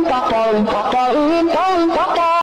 papau, papau.